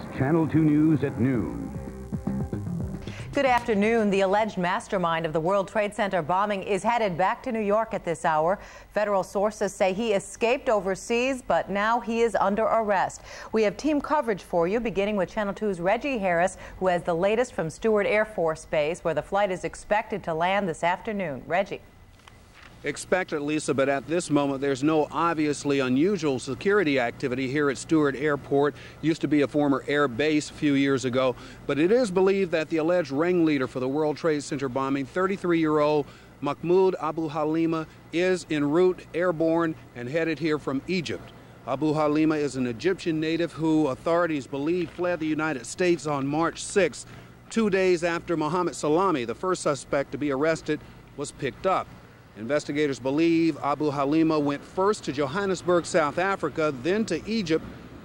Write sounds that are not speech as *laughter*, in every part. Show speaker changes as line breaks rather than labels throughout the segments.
is Channel 2 News at noon.
Good afternoon. The alleged mastermind of the World Trade Center bombing is headed back to New York at this hour. Federal sources say he escaped overseas, but now he is under arrest. We have team coverage for you, beginning with Channel 2's Reggie Harris, who has the latest from Stewart Air Force Base, where the flight is expected to land this afternoon. Reggie
expected, Lisa, but at this moment there's no obviously unusual security activity here at Stewart Airport. Used to be a former air base a few years ago, but it is believed that the alleged ringleader for the World Trade Center bombing, 33-year-old Mahmoud Abu Halima, is en route airborne and headed here from Egypt. Abu Halima is an Egyptian native who authorities believe fled the United States on March 6, two days after Mohammed Salami, the first suspect to be arrested, was picked up. Investigators believe Abu Halima went first to Johannesburg, South Africa, then to Egypt,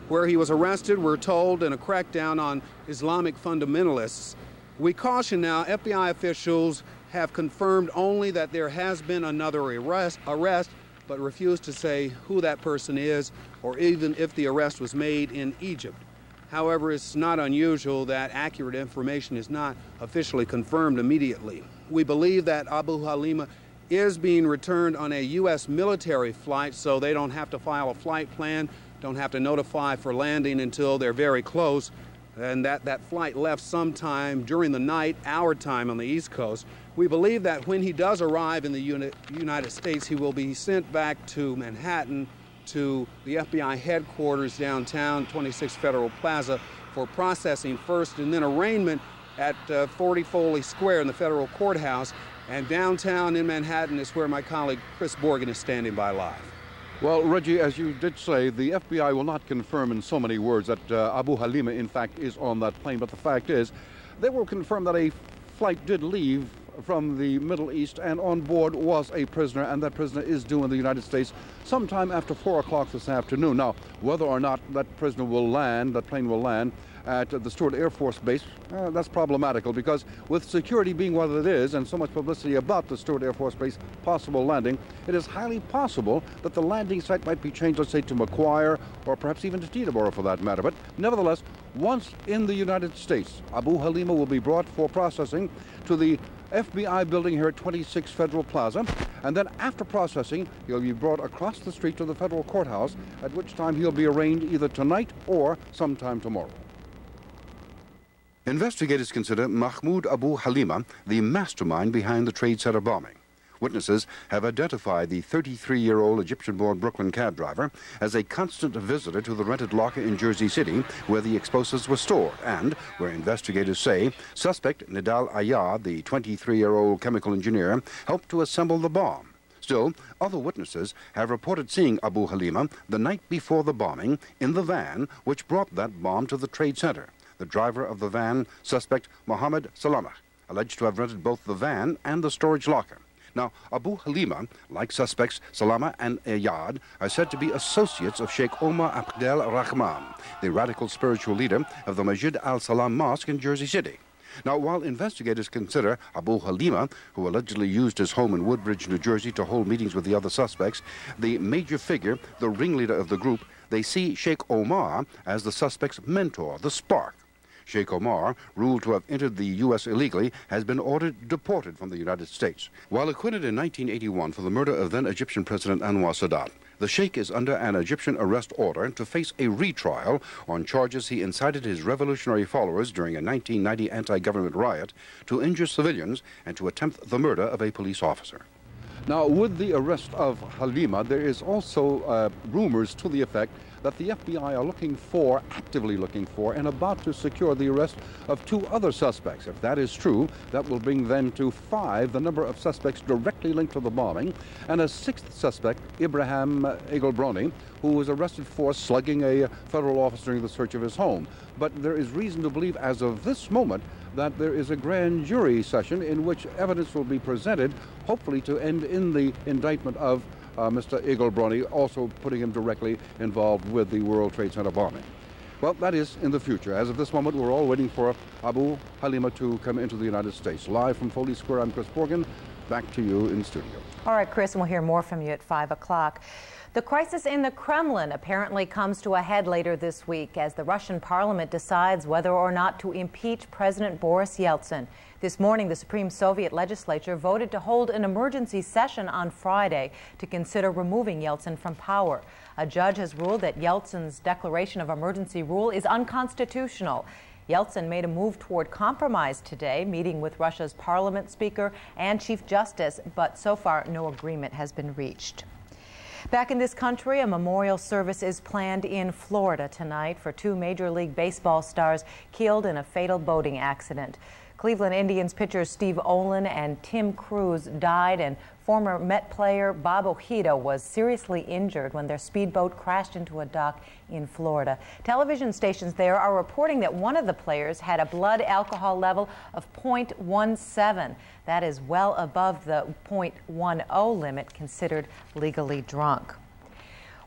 where he was arrested, we're told, in a crackdown on Islamic fundamentalists. We caution now, FBI officials have confirmed only that there has been another arrest, arrest, but refuse to say who that person is or even if the arrest was made in Egypt. However, it's not unusual that accurate information is not officially confirmed immediately. We believe that Abu Halima is being returned on a U.S. military flight, so they don't have to file a flight plan, don't have to notify for landing until they're very close. And that, that flight left sometime during the night, our time on the East Coast. We believe that when he does arrive in the United States, he will be sent back to Manhattan to the FBI headquarters downtown, 26 Federal Plaza, for processing first and then arraignment at uh, 40 Foley Square in the federal courthouse. And downtown in Manhattan is where my colleague Chris Borgen is standing by live.
Well, Reggie, as you did say, the FBI will not confirm in so many words that uh, Abu Halima, in fact, is on that plane. But the fact is, they will confirm that a flight did leave from the Middle East and on board was a prisoner, and that prisoner is due in the United States sometime after 4 o'clock this afternoon. Now, whether or not that prisoner will land, that plane will land, at the Stewart Air Force Base, uh, that's problematical because with security being what it is and so much publicity about the Stewart Air Force Base possible landing, it is highly possible that the landing site might be changed, let's say, to McGuire or perhaps even to Teterboro for that matter. But nevertheless, once in the United States, Abu Halima will be brought for processing to the FBI building here at 26 Federal Plaza. And then after processing, he'll be brought across the street to the federal courthouse, at which time he'll be arraigned either tonight or sometime tomorrow. Investigators consider Mahmoud Abu Halima the mastermind behind the Trade Center bombing. Witnesses have identified the 33-year-old Egyptian-born Brooklyn cab driver as a constant visitor to the rented locker in Jersey City where the explosives were stored and where investigators say suspect Nidal Ayad, the 23-year-old chemical engineer, helped to assemble the bomb. Still, other witnesses have reported seeing Abu Halima the night before the bombing in the van which brought that bomb to the Trade Center the driver of the van, suspect Mohammed Salama, alleged to have rented both the van and the storage locker. Now, Abu Halima, like suspects Salama and Ayad, are said to be associates of Sheikh Omar Abdel Rahman, the radical spiritual leader of the Masjid al-Salam Mosque in Jersey City. Now, while investigators consider Abu Halima, who allegedly used his home in Woodbridge, New Jersey, to hold meetings with the other suspects, the major figure, the ringleader of the group, they see Sheikh Omar as the suspect's mentor, the spark. Sheikh Omar, ruled to have entered the U.S. illegally, has been ordered deported from the United States. While acquitted in 1981 for the murder of then Egyptian President Anwar Sadat, the Sheikh is under an Egyptian arrest order to face a retrial on charges he incited his revolutionary followers during a 1990 anti-government riot to injure civilians and to attempt the murder of a police officer. Now, with the arrest of Halima, there is also uh, rumors to the effect that the FBI are looking for, actively looking for, and about to secure the arrest of two other suspects. If that is true, that will bring them to five, the number of suspects directly linked to the bombing, and a sixth suspect, Ibrahim Elgabrowny, who was arrested for slugging a federal officer during the search of his home. But there is reason to believe, as of this moment, that there is a grand jury session in which evidence will be presented, hopefully to end in the indictment of uh, Mr. Elgabrowny, also putting him directly involved with the World Trade Center bombing. Well, that is in the future. As of this moment, we're all waiting for Abu Halima to come into the United States. Live from Foley Square, I'm Chris Borgen. Back to you in studio.
All right, Chris, and we'll hear more from you at 5 o'clock. The crisis in the Kremlin apparently comes to a head later this week as the Russian parliament decides whether or not to impeach President Boris Yeltsin. This morning, the Supreme Soviet legislature voted to hold an emergency session on Friday to consider removing Yeltsin from power. A judge has ruled that Yeltsin's declaration of emergency rule is unconstitutional. Yeltsin made a move toward compromise today, meeting with Russia's parliament speaker and chief justice, but so far no agreement has been reached. Back in this country, a memorial service is planned in Florida tonight for two Major League Baseball stars killed in a fatal boating accident. Cleveland Indians pitchers Steve Olin and Tim Crews died, and former Met player Bob Ojeda was seriously injured when their speedboat crashed into a dock in Florida. Television stations there are reporting that one of the players had a blood alcohol level of 0.17. That is well above the 0.10 limit considered legally drunk.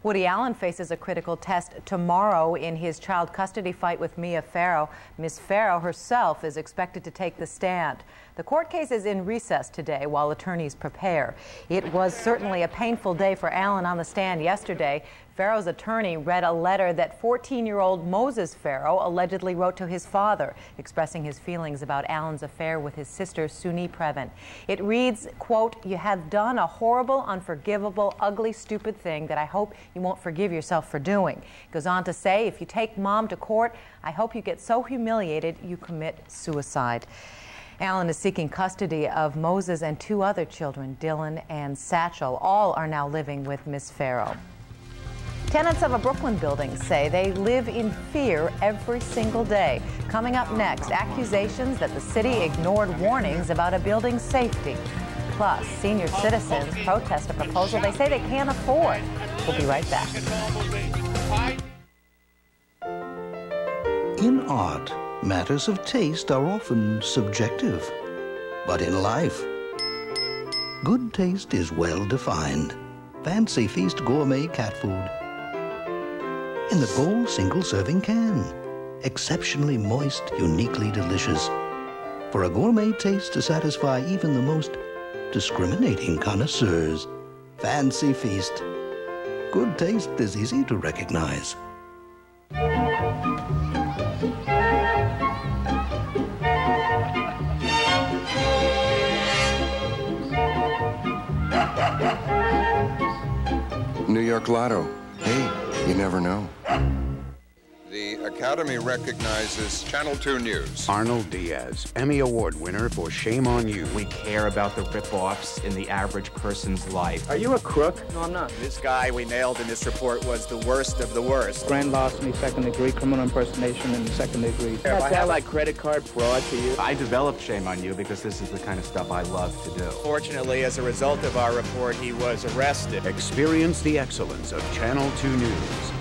Woody Allen faces a critical test tomorrow in his child custody fight with Mia Farrow. Ms. Farrow herself is expected to take the stand. The court case is in recess today while attorneys prepare. It was certainly a painful day for Allen on the stand yesterday. Farrow's attorney read a letter that 14-year-old Moses Farrow allegedly wrote to his father, expressing his feelings about Allen's affair with his sister, Soon-Yi Previn. It reads, quote, you have done a horrible, unforgivable, ugly, stupid thing that I hope you won't forgive yourself for doing. It goes on to say, if you take mom to court, I hope you get so humiliated you commit suicide. Allen is seeking custody of Moses and two other children, Dylan and Satchel. All are now living with Miss Farrow. Tenants of a Brooklyn building say they live in fear every single day. Coming up next, accusations that the city ignored warnings about a building's safety. Plus, senior citizens protest a proposal they say they can't afford. We'll be right back.
In art, matters of taste are often subjective. But in life, good taste is well defined. Fancy Feast gourmet cat food in the gold single serving can. Exceptionally moist, uniquely delicious. For a gourmet taste to satisfy even the most discriminating connoisseurs. Fancy Feast. Good taste is easy to recognize.
New York Lotto. Hey, you never know.
The Academy recognizes Channel 2 News.
Arnold Diaz, Emmy Award winner for Shame on You.
We care about the rip-offs in the average person's life.
Are you a crook?
No, I'm not.
This guy we nailed in this report was the worst of the worst.
Grand larceny, second degree, criminal impersonation, and second degree.
That sound like credit card fraud to you?
I developed Shame on You because this is the kind of stuff I love to do.
Fortunately, as a result of our report, he was arrested.
Experience the excellence of Channel 2 News.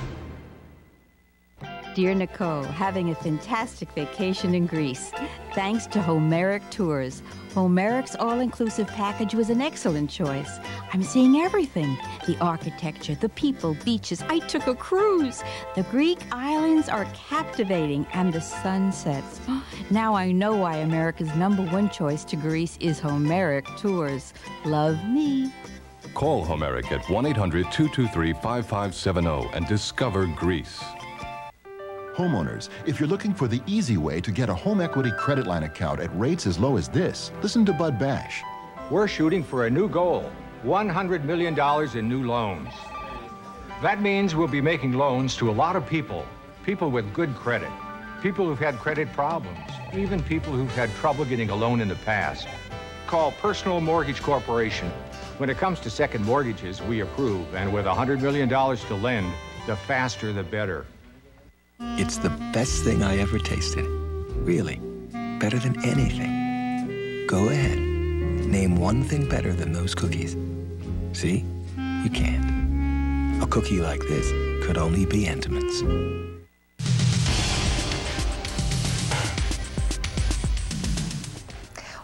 Dear Nicole, having a fantastic vacation in Greece. Thanks to Homeric Tours. Homeric's all inclusive package was an excellent choice. I'm seeing everything the architecture, the people, beaches. I took a cruise. The Greek islands are captivating, and the sunsets. *gasps* Now I know why America's number one choice to Greece is Homeric Tours. Love me.
Call Homeric at 1 800 223 5570 and discover Greece.
Homeowners, if you're looking for the easy way to get a home equity credit line account at rates as low as this, listen to Bud Bash.
We're shooting for a new goal $100 million in new loans. That means we'll be making loans to a lot of people, people with good credit, people who've had credit problems, even people who've had trouble getting a loan in the past. Call Personal Mortgage Corporation. When it comes to second mortgages, we approve, and with $100 million to lend, the faster the better.
It's the best thing I ever tasted. Really. Better than anything. Go ahead. Name one thing better than those cookies. See? You can't. A cookie like this could only be Entenmann's.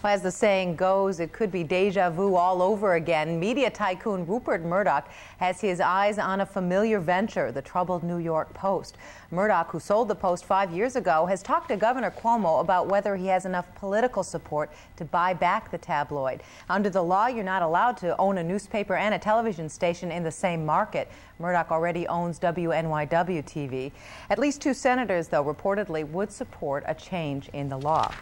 Well, as the saying goes, it could be deja vu all over again. Media tycoon Rupert Murdoch has his eyes on a familiar venture, the troubled New York Post. Murdoch, who sold the Post five years ago, has talked to Governor Cuomo about whether he has enough political support to buy back the tabloid. Under the law, you're not allowed to own a newspaper and a television station in the same market. Murdoch already owns WNYW TV. At least two senators, though, reportedly would support a change in the law.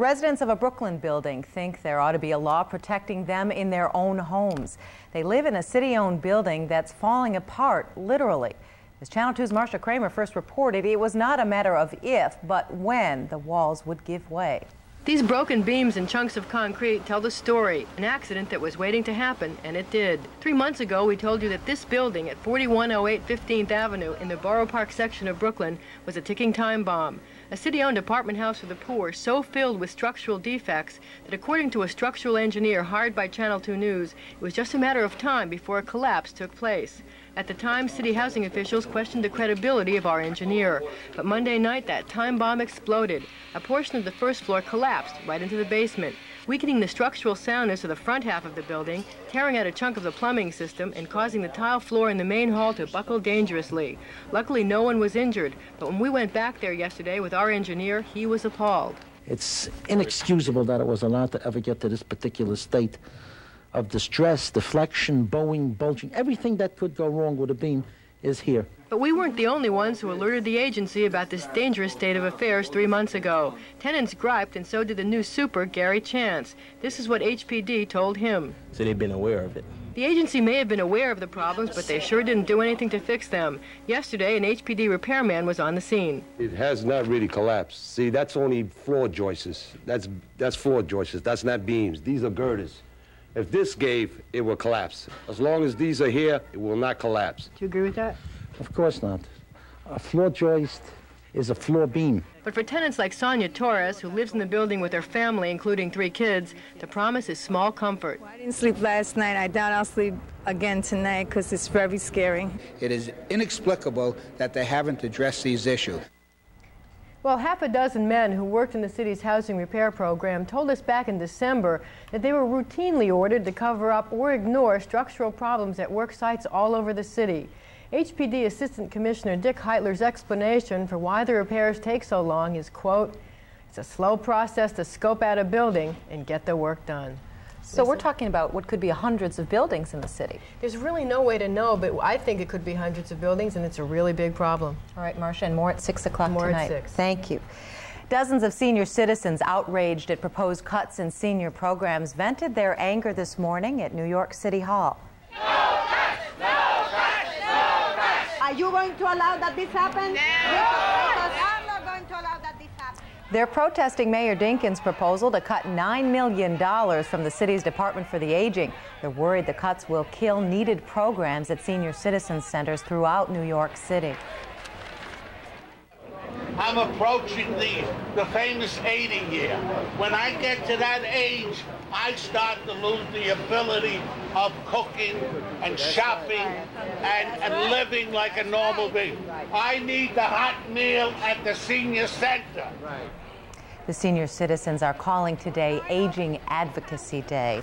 Residents of a Brooklyn building think there ought to be a law protecting them in their own homes. They live in a city owned building that's falling apart, literally. As Channel 2's Marcia Kramer first reported, it was not a matter of if, but when the walls would give way.
These broken beams and chunks of concrete tell the story, an accident that was waiting to happen, and it did. Three months ago, we told you that this building at 4108 15th Avenue in the Borough Park section of Brooklyn was a ticking time bomb a city-owned apartment house for the poor so filled with structural defects that according to a structural engineer hired by Channel 2 News, it was just a matter of time before a collapse took place. At the time, city housing officials questioned the credibility of our engineer. But Monday night, that time bomb exploded. A portion of the first floor collapsed right into the basement weakening the structural soundness of the front half of the building, tearing out a chunk of the plumbing system, and causing the tile floor in the main hall to buckle dangerously. Luckily, no one was injured, but when we went back there yesterday with our engineer, he was appalled.
It's inexcusable that it was allowed to ever get to this particular state of distress, deflection, bowing, bulging. Everything that could go wrong with a beam is here.
But we weren't the only ones who alerted the agency about this dangerous state of affairs three months ago. Tenants griped, and so did the new super, Gary Chance. This is what HPD told him.
So they've been aware of it.
The agency may have been aware of the problems, but they sure didn't do anything to fix them. Yesterday, an HPD repairman was on the scene.
It has not really collapsed. See, that's only floor joists. That's, that's floor joists. That's not beams. These are girders. If this gave, it will collapse. As long as these are here, it will not collapse.
Do you agree with that?
Of course not. A floor joist is a floor beam.
But for tenants like Sonia Torres, who lives in the building with her family, including three kids, the promise is small comfort.
Well, I didn't sleep last night. I doubt I'll sleep again tonight because it's very scary.
It is inexplicable that they haven't addressed these issues.
Well, half a dozen men who worked in the city's housing repair program told us back in December that they were routinely ordered to cover up or ignore structural problems at work sites all over the city. HPD Assistant Commissioner Dick Heitler's explanation for why the repairs take so long is, quote, it's a slow process to scope out a building and get the work done.
So we're talking about what could be hundreds of buildings in the city.
There's really no way to know, but I think it could be hundreds of buildings, and it's a really big problem.
All right, Marcia, and more at 6 o'clock
more
tonight.
At 6.
Thank you. Dozens of senior citizens outraged at proposed cuts in senior programs vented their anger this morning at New York City Hall.
No cuts, no cuts, no cuts.
Are you going to allow that this happens?
No.
I'm not going to allow that this happens.
They're protesting Mayor Dinkins' proposal to cut $9 million from the city's Department for the Aging. They're worried the cuts will kill needed programs at senior citizen centers throughout New York City.
I'm approaching the, the famous 80 year. When I get to that age, I start to lose the ability of cooking and shopping and, and living like a normal being. I need the hot meal at the senior center.
The senior citizens are calling today Aging Advocacy Day.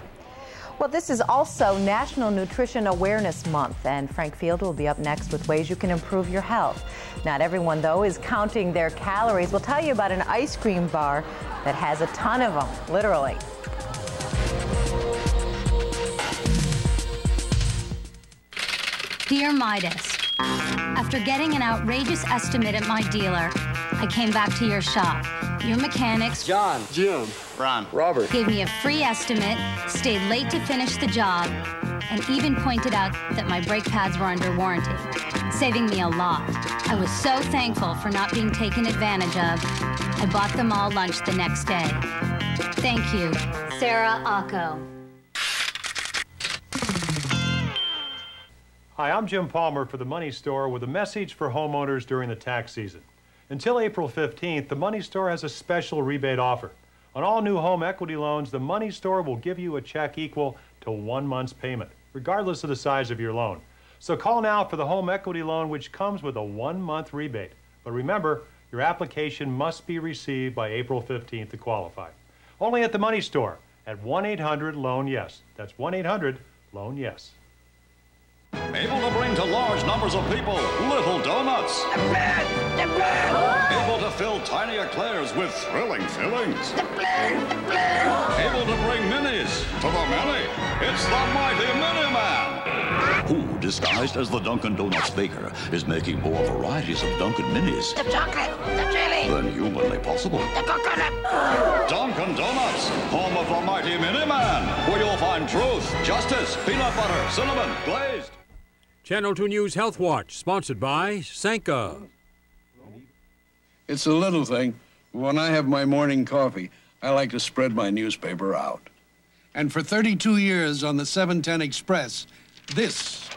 Well, this is also National Nutrition Awareness Month, and Frank Field will be up next with ways you can improve your health. Not everyone, though, is counting their calories. We'll tell you about an ice cream bar that has a ton of them, literally.
Dear Midas, after getting an outrageous estimate at my dealer, I came back to your shop. Your mechanics,
John, Jim, Ron, Robert,
gave me a free estimate, stayed late to finish the job, and even pointed out that my brake pads were under warranty, saving me a lot. I was so thankful for not being taken advantage of. I bought them all lunch the next day. Thank you, Sarah Acco.
Hi, I'm Jim Palmer for the Money Store with a message for homeowners during the tax season. Until April 15th, the Money Store has a special rebate offer. On all new home equity loans, the Money Store will give you a check equal to one month's payment, regardless of the size of your loan. So call now for the home equity loan, which comes with a one month rebate. But remember, your application must be received by April 15th to qualify. Only at the Money Store at 1 800 Loan Yes. That's 1 800 Loan Yes.
Able to bring to large numbers of people little donuts. The bread! The bread! Able to fill tiny eclairs with thrilling fillings. The bread! The bread! Able to bring minis to the many. It's the mighty Miniman.
Who, disguised as the Dunkin' Donuts baker, is making more varieties of Dunkin' Minis
The chocolate, the jelly,
than humanly possible?
the coconut.
Dunkin' Donuts, home of the mighty Miniman, where you'll find truth, justice, peanut butter, cinnamon, glazed.
Channel 2 News Health Watch, sponsored by Sanka.
It's a little thing. When I have my morning coffee, I like to spread my newspaper out. And for 32 years on the 710 Express, this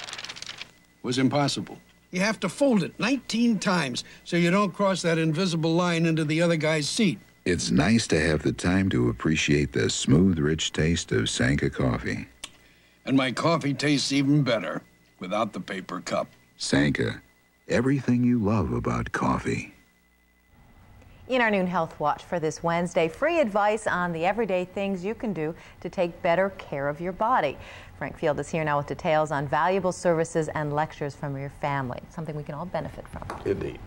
was impossible. You have to fold it 19 times so you don't cross that invisible line into the other guy's seat.
It's nice to have the time to appreciate the smooth, rich taste of Sanka coffee.
And my coffee tastes even better without the paper cup.
Sanka, everything you love about coffee.
In our noon health watch for this Wednesday, free advice on the everyday things you can do to take better care of your body. Frank Field is here now with details on valuable services and lectures from your family, something we can all benefit from.
Indeed.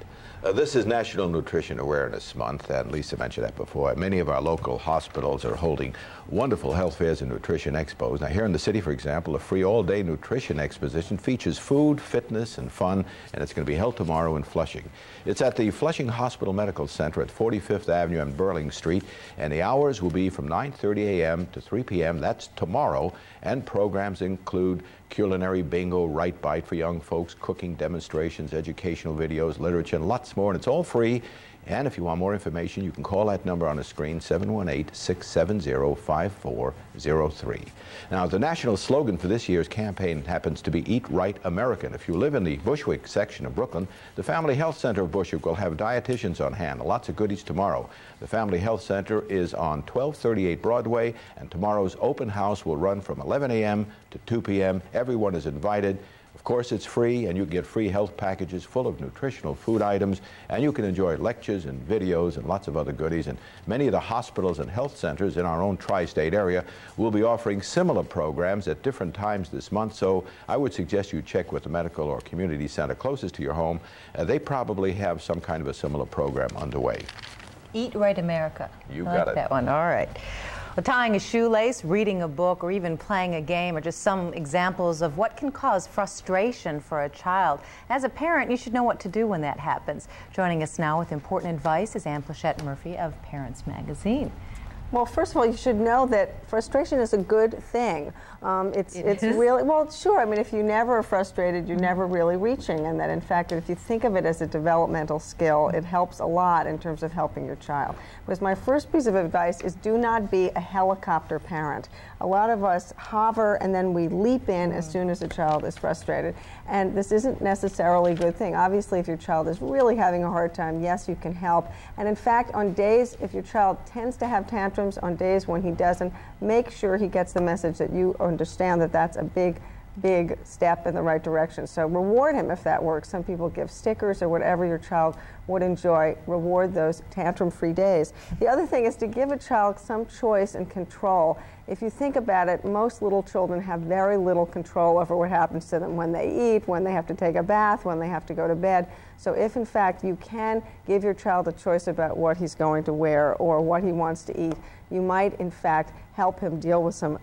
Uh, this is National Nutrition Awareness Month, and Lisa mentioned that before. Many of our local hospitals are holding wonderful health fairs and nutrition expos. Now, here in the city, for example, a free all-day nutrition exposition features food, fitness, and fun, and it's going to be held tomorrow in Flushing. It's at the Flushing Hospital Medical Center at 45th Avenue and Burling Street, and the hours will be from 9.30 a.m. to 3 p.m. That's tomorrow, and programs include culinary bingo, right bite for young folks, cooking demonstrations, educational videos, literature, and lots more. And it's all free. And if you want more information, you can call that number on the screen, 718-670-5403. Now, the national slogan for this year's campaign happens to be Eat Right American. If you live in the Bushwick section of Brooklyn, the Family Health Center of Bushwick will have dietitians on hand. Lots of goodies tomorrow. The Family Health Center is on 1238 Broadway, and tomorrow's open house will run from 11 a.m. to 2 p.m. Everyone is invited. Of course, it's free, and you get free health packages full of nutritional food items, and you can enjoy lectures and videos and lots of other goodies. And many of the hospitals and health centers in our own tri-state area will be offering similar programs at different times this month. So I would suggest you check with the medical or community center closest to your home. Uh, they probably have some kind of a similar program underway.
Eat Right America.
You
I
got
like
it.
that one. All right. Well, tying a shoelace, reading a book, or even playing a game are just some examples of what can cause frustration for a child. As a parent, you should know what to do when that happens. Joining us now with important advice is Ann Pleshette Murphy of Parents Magazine.
Well, first of all, you should know that frustration is a good thing. Um, it's
It
it's
is?
really well, sure. I mean, if you never are frustrated, you're never really reaching, and that in fact, if you think of it as a developmental skill, it helps a lot in terms of helping your child. Because my first piece of advice is do not be a helicopter parent. A lot of us hover and then we leap in as soon as a child is frustrated, and this isn't necessarily a good thing. Obviously, if your child is really having a hard time, yes, you can help. And in fact, on days if your child tends to have tantrums, on days when he doesn't, make sure he gets the message that you understand that that's a big big step in the right direction. So reward him if that works. Some people give stickers or whatever your child would enjoy. Reward those tantrum-free days. The other thing is to give a child some choice and control. If you think about it, most little children have very little control over what happens to them when they eat, when they have to take a bath, when they have to go to bed. So if in fact you can give your child a choice about what he's going to wear or what he wants to eat, you might in fact help him deal with some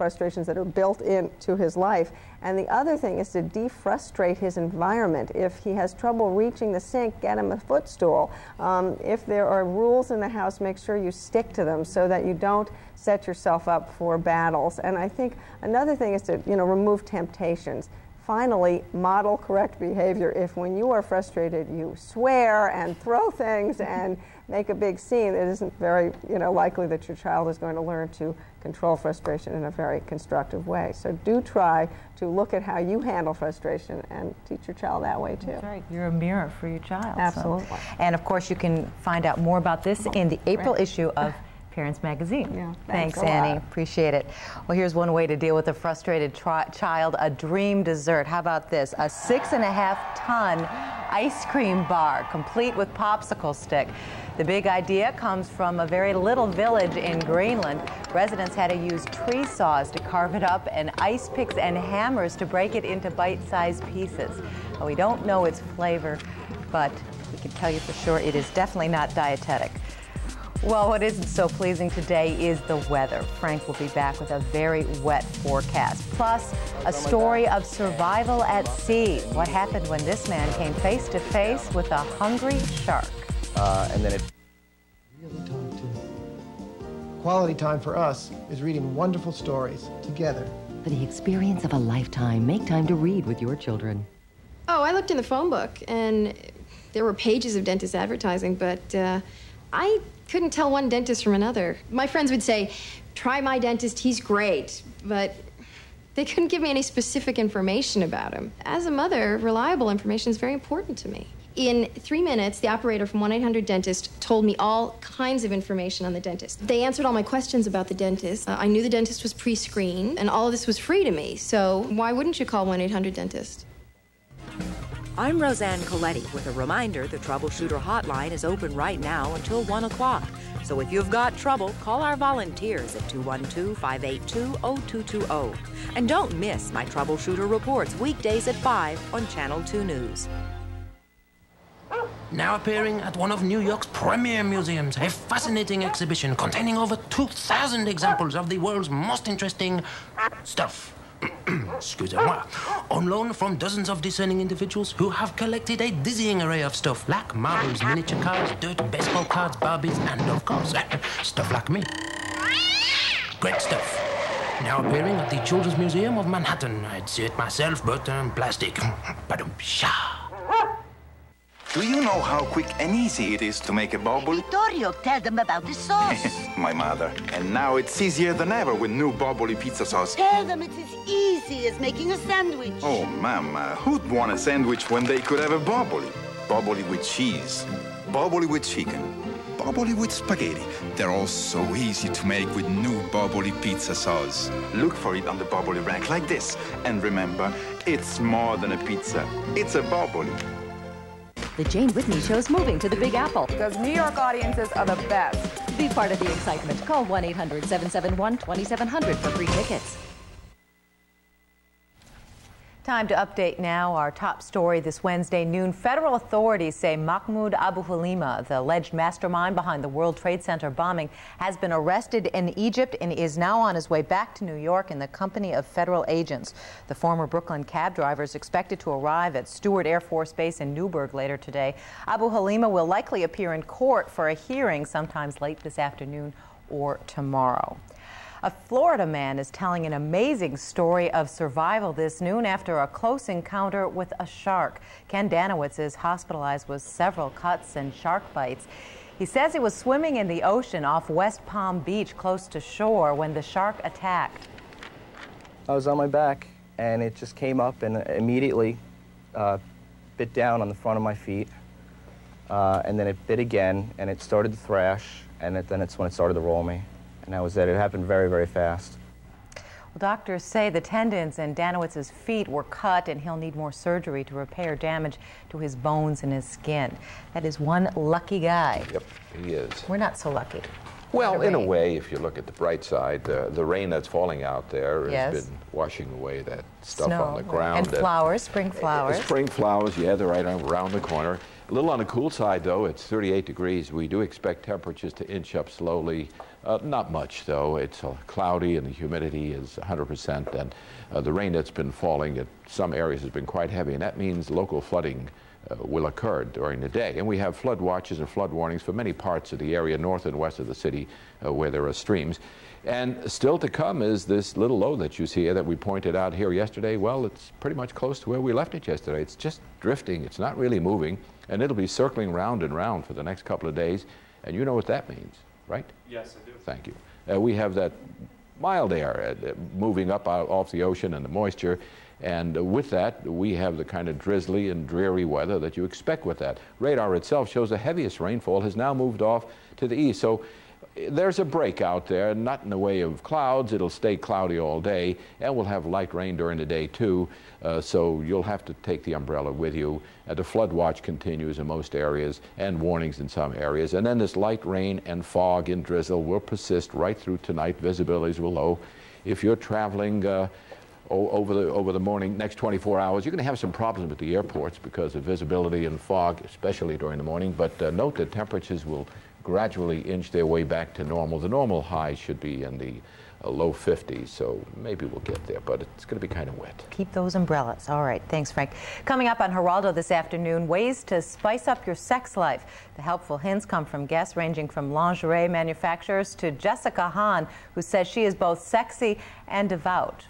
frustrations that are built into his life. And the other thing is to defrustrate his environment. If he has trouble reaching the sink, get him a footstool. Um, if there are rules in the house, make sure you stick to them so that you don't set yourself up for battles. And I think another thing is to you know remove temptations. Finally, model correct behavior. If when you are frustrated, you swear and throw things and make a big scene, it isn't very you know, likely that your child is going to learn to control frustration in a very constructive way. So do try to look at how you handle frustration and teach your child that way too.
That's right. You're a mirror for your child. so-
Absolutely.
And of course, you can find out more about this in the April
Right.
issue of *laughs* Parents Magazine.
Yeah,
thanks,
thanks
Annie.
lot.
Appreciate it. Well, here's one way to deal with a frustrated tri- child a dream dessert. How about this? A six and a half ton ice cream bar, complete with popsicle stick. The big idea comes from a very little village in Greenland. Residents had to use tree saws to carve it up and ice picks and hammers to break it into bite sized pieces. We don't know its flavor, but we can tell you for sure it is definitely not dietetic. Well, what isn't so pleasing today is the weather. Frank will be back with a very wet forecast. Plus, a story of survival at sea. What happened when this man came face to face with a hungry shark?
Uh, and then it Really time too.
Quality time for us is reading wonderful stories together.
For the experience of a lifetime, make time to read with your children.
Oh, I looked in the phone book and there were pages of dentist advertising, but uh, I couldn't tell one dentist from another. My friends would say, try my dentist, he's great, but they couldn't give me any specific information about him. As a mother, reliable information is very important to me. In three minutes, the operator from 1 800 Dentist told me all kinds of information on the dentist. They answered all my questions about the dentist. Uh, I knew the dentist was pre screened, and all of this was free to me. So why wouldn't you call 1 800 Dentist?
I'm Roseanne Colletti with a reminder the Troubleshooter Hotline is open right now until 1 o'clock. So if you've got trouble, call our volunteers at 212 582 0220. And don't miss my Troubleshooter reports weekdays at 5 on Channel 2 News.
Now appearing at one of New York's premier museums, a fascinating exhibition containing over 2,000 examples of the world's most interesting stuff. *clears throat* Excusez-moi. On loan from dozens of discerning individuals who have collected a dizzying array of stuff like marbles, miniature cars, dirt, baseball cards, Barbies, and of course, *laughs* stuff like me. Great stuff. Now appearing at the Children's Museum of Manhattan. I'd see it myself, but um, plastic. *laughs* Badum-sha.
Do you know how quick and easy it is to make a bubble?
Vittorio, tell them about the sauce. *laughs*
My mother. And now it's easier than ever with new Boboli pizza sauce.
tell them it's as easy as making a sandwich.
Oh, Mama, who'd want a sandwich when they could have a Boboli? Boboli with cheese, Boboli with chicken, Boboli with spaghetti.
They're all so easy to make with new Boboli pizza sauce.
Look for it on the Boboli rack like this. And remember, it's more than a pizza. It's a Boboli.
The Jane Whitney Show's moving to the Big Apple.
Because New York audiences are the best.
Be part of the excitement. Call 1 800 771 2700 for free tickets.
Time to update now our top story this Wednesday noon. Federal authorities say Mahmoud Abu Halima, the alleged mastermind behind the World Trade Center bombing, has been arrested in Egypt and is now on his way back to New York in the company of federal agents. The former Brooklyn cab driver is expected to arrive at Stewart Air Force Base in Newburgh later today. Abu Halima will likely appear in court for a hearing sometimes late this afternoon or tomorrow. A Florida man is telling an amazing story of survival this noon after a close encounter with a shark. Ken Danowitz is hospitalized with several cuts and shark bites. He says he was swimming in the ocean off West Palm Beach close to shore when the shark attacked.
I was on my back, and it just came up and immediately uh, bit down on the front of my feet. Uh, and then it bit again, and it started to thrash, and it, then it's when it started to roll me. And that was it. It happened very, very fast.
Well, doctors say the tendons in Danowitz's feet were cut and he'll need more surgery to repair damage to his bones and his skin. That is one lucky guy.
Yep, he is.
We're not so lucky.
Well, in a way, if you look at the bright side, uh, the rain that's falling out there has
Yes.
been washing away that stuff
Snow
on the ground.
and
that-
flowers, spring flowers.
Spring flowers, yeah, they're right around the corner. A little on the cool side, though. It's 38 degrees. We do expect temperatures to inch up slowly. Uh, not much, though. It's uh, cloudy and the humidity is 100%. And uh, the rain that's been falling at some areas has been quite heavy, and that means local flooding uh, will occur during the day. And we have flood watches and flood warnings for many parts of the area north and west of the city uh, where there are streams. And still to come is this little low that you see that we pointed out here yesterday. Well, it's pretty much close to where we left it yesterday. It's just drifting. It's not really moving. And it'll be circling round and round for the next couple of days. And you know what that means, right?
Yes, I do.
Thank you. Uh, we have that mild air uh, uh, moving up out off the ocean and the moisture. And uh, with that, we have the kind of drizzly and dreary weather that you expect with that. Radar itself shows the heaviest rainfall has now moved off to the east. So There's a break out there, not in the way of clouds. It'll stay cloudy all day, and we'll have light rain during the day too. Uh, so you'll have to take the umbrella with you. Uh, the flood watch continues in most areas, and warnings in some areas. And then this light rain and fog and drizzle will persist right through tonight. Visibilities will low. If you're traveling. Uh, over the over the morning next 24 hours. You're going to have some problems with the airports because of visibility and fog, especially during the morning. But uh, note that temperatures will gradually inch their way back to normal. The normal high should be in the uh, low 50s, so maybe we'll get there, but it's going to be kind of wet.
Keep those umbrellas. All right, thanks, Frank. Coming up on Geraldo this afternoon, ways to spice up your sex life. The helpful hints come from guests ranging from lingerie manufacturers to Jessica Hahn, who says she is both sexy and devout.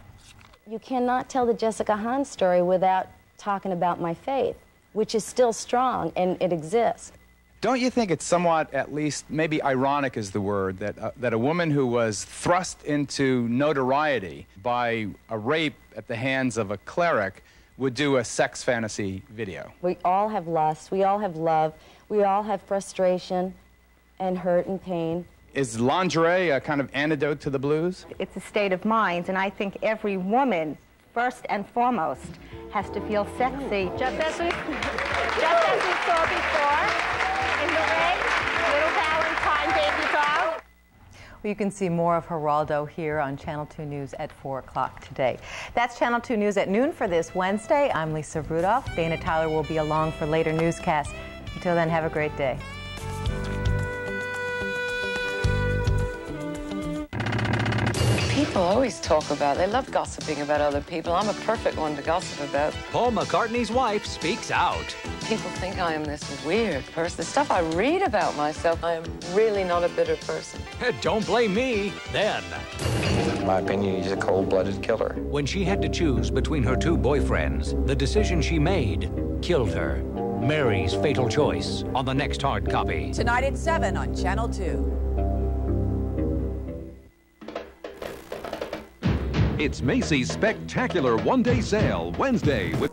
You cannot tell the Jessica Hahn story without talking about my faith, which is still strong and it exists.
Don't you think it's somewhat, at least, maybe ironic is the word, that, uh, that a woman who was thrust into notoriety by a rape at the hands of a cleric would do a sex fantasy video?
We all have lust, we all have love, we all have frustration and hurt and pain.
Is lingerie a kind of antidote to the blues?
It's a state of mind, and I think every woman, first and foremost, has to feel sexy. Just as we, *laughs* just as we saw before in the ring, little Valentine baby doll.
Well, you can see more of Geraldo here on Channel 2 News at 4 o'clock today. That's Channel 2 News at noon for this Wednesday. I'm Lisa Rudolph. Dana Tyler will be along for later newscasts. Until then, have a great day.
People always talk about, they love gossiping about other people. I'm a perfect one to gossip about.
Paul McCartney's wife speaks out.
People think I am this weird person. The stuff I read about myself, I am really not a bitter person.
Don't blame me. Then.
In my opinion, he's a cold-blooded killer.
When she had to choose between her two boyfriends, the decision she made killed her. Mary's fatal choice on the next hard copy.
Tonight at 7 on Channel 2.
It's Macy's spectacular one-day sale Wednesday with